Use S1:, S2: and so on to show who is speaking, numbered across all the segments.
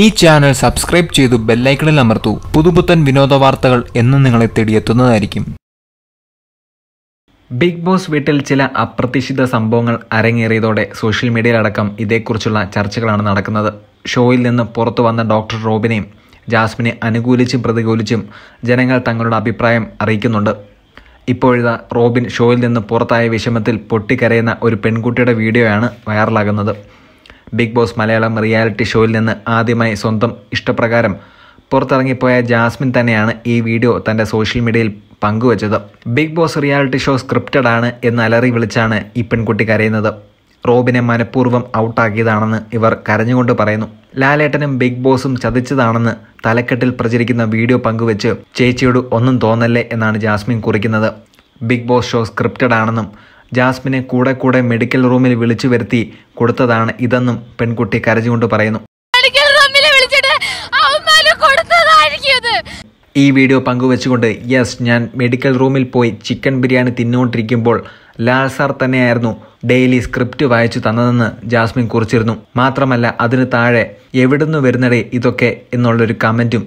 S1: ഈ channel subscribe ചെയ്തു ബെല്ലൈക്കണിൽ അമർത്തൂ. പുതുപുത്തൻ വിനോദ വാർത്തകൾ എന്നും നിങ്ങളെ തേടിയെത്തുന്നതായിരിക്കും. ബിഗ് ബോസ് വീട്ടിൽ ചില അപ്രതീക്ഷിത സംഭവങ്ങൾ അരങ്ങേറിയതോടെ സോഷ്യൽ മീഡിയയിലടക്കം ഇതേക്കുറിച്ചുള്ള ചർച്ചകളാണ് നടക്കുന്നത്. ഷോയിൽ നിന്ന് പുറത്തു വന്ന ഡോക്ടർ റോബിനെയും ജാസ്മിനെ അനുകൂലിച്ചും പ്രതികൂലിച്ചും ജനങ്ങൾ തങ്ങളുടെ അഭിപ്രായം അറിയിക്കുന്നുണ്ട്. ഇപ്പോഴിതാ റോബിൻ ഷോയിൽ നിന്ന് പുറത്തായ വിഷമത്തിൽ പൊട്ടിക്കരയുന്ന ഒരു പെൺകുട്ടിയുടെ വീഡിയോയാണ് വൈറലാകുന്നത്. ബിഗ് ബോസ് മലയാളം റിയാലിറ്റി ഷോയിൽ നിന്ന് ആദ്യമായി സ്വന്തം ഇഷ്ടപ്രകാരം പുറത്തിറങ്ങിപ്പോയ ജാസ്മിൻ തന്നെയാണ് ഈ വീഡിയോ തന്റെ സോഷ്യൽ മീഡിയയിൽ പങ്കുവച്ചത്. Bigg Boss reality show scripted ആണ് എന്ന് അലറി വിളിച്ചാണ് ഈ പെൺകുട്ടി കരയുന്നത്. റോബിനെ മനഃപൂർവം ഔട്ടാക്കിയതാണെന്ന് ഇവർ കരഞ്ഞുകൊണ്ട് പറയുന്നു. ലാലേട്ടനും ബിഗ് ബോസും ചതിച്ചതാണെന്ന് തലക്കെട്ടിൽ പ്രചരിക്കുന്ന വീഡിയോ പങ്കുവെച്ച് ചേച്ചിയോട് ഒന്നും തോന്നല്ലേ എന്നാണ് ജാസ്മിൻ കുറിക്കുന്നത്. ബിഗ് ബോസ് ഷോ സ്ക്രിപ്റ്റഡ് ആണെന്നും ജാസ്മിനെ കൂടെ കൂടെ മെഡിക്കൽ റൂമിൽ വിളിച്ചു വരുത്തി കൊടുത്തതാണ് ഇതെന്നും പെൺകുട്ടി കരഞ്ഞുകൊണ്ട് പറയുന്നു. ഈ വീഡിയോ പങ്കുവെച്ചുകൊണ്ട് യെസ് ഞാൻ മെഡിക്കൽ റൂമിൽ പോയി ചിക്കൻ ബിരിയാണി തിന്നുകൊണ്ടിരിക്കുമ്പോൾ ലാൽ സാർ തന്നെയായിരുന്നു ഡെയിലി സ്ക്രിപ്റ്റ് വായിച്ചു തന്നതെന്ന് ജാസ്മിൻ കുറിച്ചിരുന്നു. മാത്രമല്ല അതിന് താഴെ എവിടുന്ന് വരുന്നടേ ഇതൊക്കെ എന്നുള്ളൊരു കമന്റും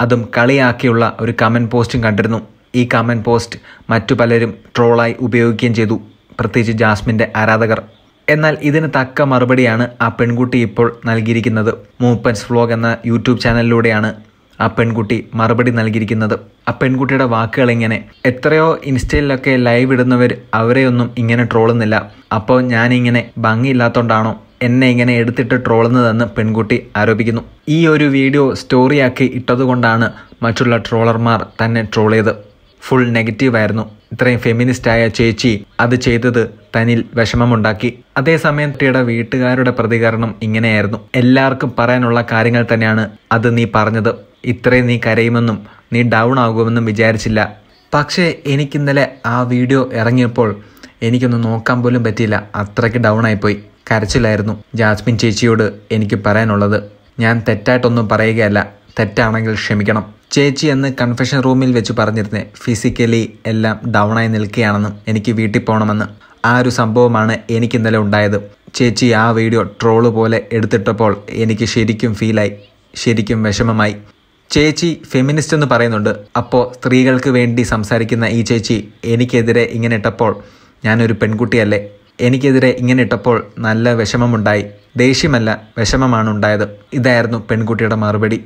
S1: അതും കളിയാക്കിയുള്ള ഒരു കമന്റ് പോസ്റ്റും കണ്ടിരുന്നു. ഈ കമന്റ് പോസ്റ്റ് മറ്റു പലരും ട്രോളായി ഉപയോഗിക്കുകയും ചെയ്തു. പ്രത്യേകിച്ച് ജാസ്മിന്റെ ആരാധകർ. എന്നാൽ ഇതിന് തക്ക മറുപടിയാണ് ആ പെൺകുട്ടി ഇപ്പോൾ നൽകിയിരിക്കുന്നത്. മൂപ്പൻസ് വ്ലോഗ് എന്ന യൂട്യൂബ് ചാനലിലൂടെയാണ് ആ പെൺകുട്ടി മറുപടി നൽകിയിരിക്കുന്നത്. ആ പെൺകുട്ടിയുടെ വാക്കുകൾ ഇങ്ങനെ. എത്രയോ ഇൻസ്റ്റയിലൊക്കെ ലൈവ് ഇടുന്നവർ അവരെയൊന്നും ഇങ്ങനെ ട്രോളുന്നില്ല. അപ്പോൾ ഞാനിങ്ങനെ ഭംഗിയില്ലാത്തതുകൊണ്ടാണോ എന്നെ ഇങ്ങനെ എടുത്തിട്ട് ട്രോളുന്നതെന്ന് പെൺകുട്ടി ആരോപിക്കുന്നു. ഈ ഒരു വീഡിയോ സ്റ്റോറിയാക്കി ഇട്ടതുകൊണ്ടാണ് മറ്റുള്ള ട്രോളർമാർ തന്നെ ട്രോൾ ചെയ്ത് ഫുൾ നെഗറ്റീവ് നെഗറ്റീവായിരുന്നു ഇത്രയും ഫെമിനിസ്റ്റായ ചേച്ചി അത് ചെയ്തത് തനിൽ വിഷമമുണ്ടാക്കി. അതേസമയം കുട്ടിയുടെ വീട്ടുകാരുടെ പ്രതികരണം ഇങ്ങനെയായിരുന്നു. എല്ലാവർക്കും പറയാനുള്ള കാര്യങ്ങൾ തന്നെയാണ് അത് നീ പറഞ്ഞത്. ഇത്രയും നീ കരയുമെന്നും നീ ഡൗൺ ആകുമെന്നും വിചാരിച്ചില്ല. പക്ഷേ എനിക്കിന്നലെ ആ വീഡിയോ ഇറങ്ങിയപ്പോൾ എനിക്കൊന്ന് നോക്കാൻ പോലും പറ്റിയില്ല. അത്രയ്ക്ക് ഡൗൺ ആയിപ്പോയി. കരച്ചിലായിരുന്നു ജാസ്മിൻ ചേച്ചിയോട് എനിക്ക് പറയാനുള്ളത്. ഞാൻ തെറ്റായിട്ടൊന്നും പറയുകയല്ല. തെറ്റാണെങ്കിൽ ക്ഷമിക്കണം. ചേച്ചി എന്ന് കൺഫെഷൻ റൂമിൽ വെച്ച് പറഞ്ഞിരുന്നേ. ഫിസിക്കലി എല്ലാം ഡൗൺ ആയി നിൽക്കുകയാണെന്നും എനിക്ക് വീട്ടിൽ പോകണമെന്ന്. ആ ഒരു സംഭവമാണ് എനിക്ക് ഇന്നലെ ഉണ്ടായത്. ചേച്ചി ആ വീഡിയോ ട്രോൾ പോലെ എടുത്തിട്ടപ്പോൾ എനിക്ക് ശരിക്കും ഫീലായി ശരിക്കും വിഷമമായി. ചേച്ചി ഫെമിനിസ്റ്റ് എന്ന് പറയുന്നുണ്ട്. അപ്പോൾ സ്ത്രീകൾക്ക് വേണ്ടി സംസാരിക്കുന്ന ഈ ചേച്ചി എനിക്കെതിരെ ഇങ്ങനെ ഇട്ടപ്പോൾ ഞാനൊരു പെൺകുട്ടിയല്ലേ? എനിക്കെതിരെ ഇങ്ങനെ ഇട്ടപ്പോൾ നല്ല വിഷമമുണ്ടായി. ദേഷ്യമല്ല വിഷമമാണ് ഉണ്ടായത്. ഇതായിരുന്നു പെൺകുട്ടിയുടെ മറുപടി.